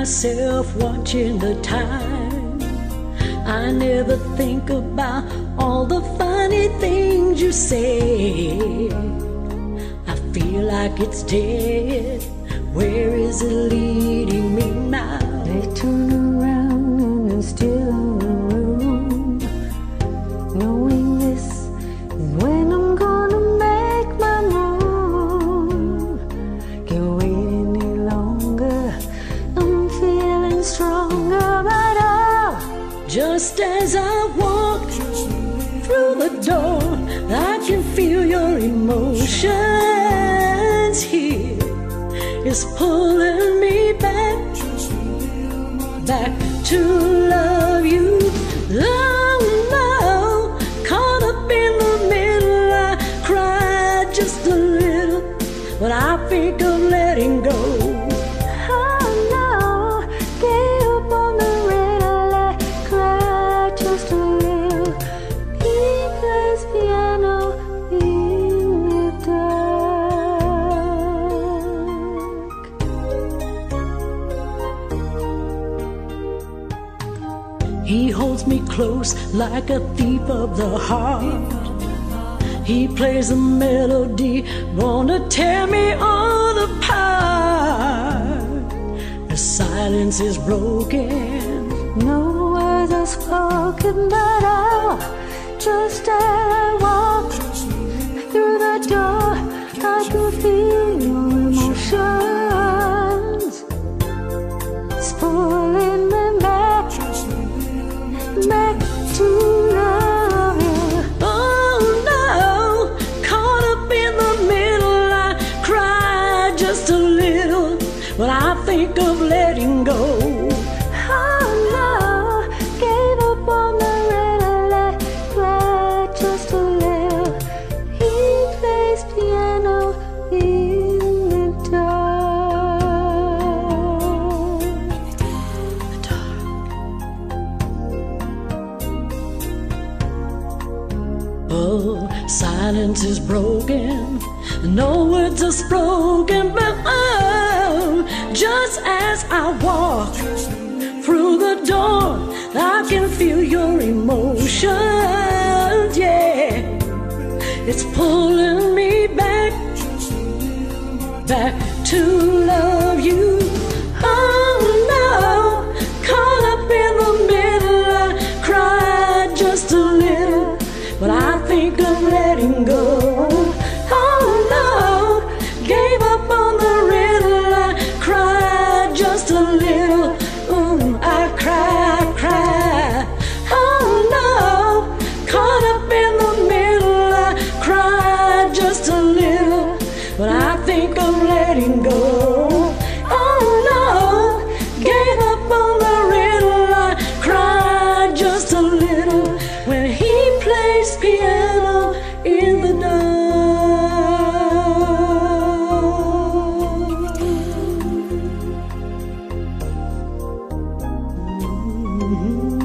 Myself watching the time. I never think about all the funny things you say. I feel like it's dead. Where is it leading me now? Door, I can feel your emotions here. It's pulling me back, back to love you. Oh no, caught up in the middle, I cried just a little, but I think He holds me close like a thief of the heart. He plays a melody, gonna tear me all apart. The silence is broken. No words are spoken, but oh, just as I walk through the door, I can feel your of letting go. Oh no, gave up on the. I cried just. He plays piano in the dark. Oh, silence is broken. No words are spoken, but oh, just as I walk through the door, I can feel your emotions. Yeah, it's pulling me back, back to love you. Oh no, caught up in the middle, I cried just a little, but I think of letting go. Dark.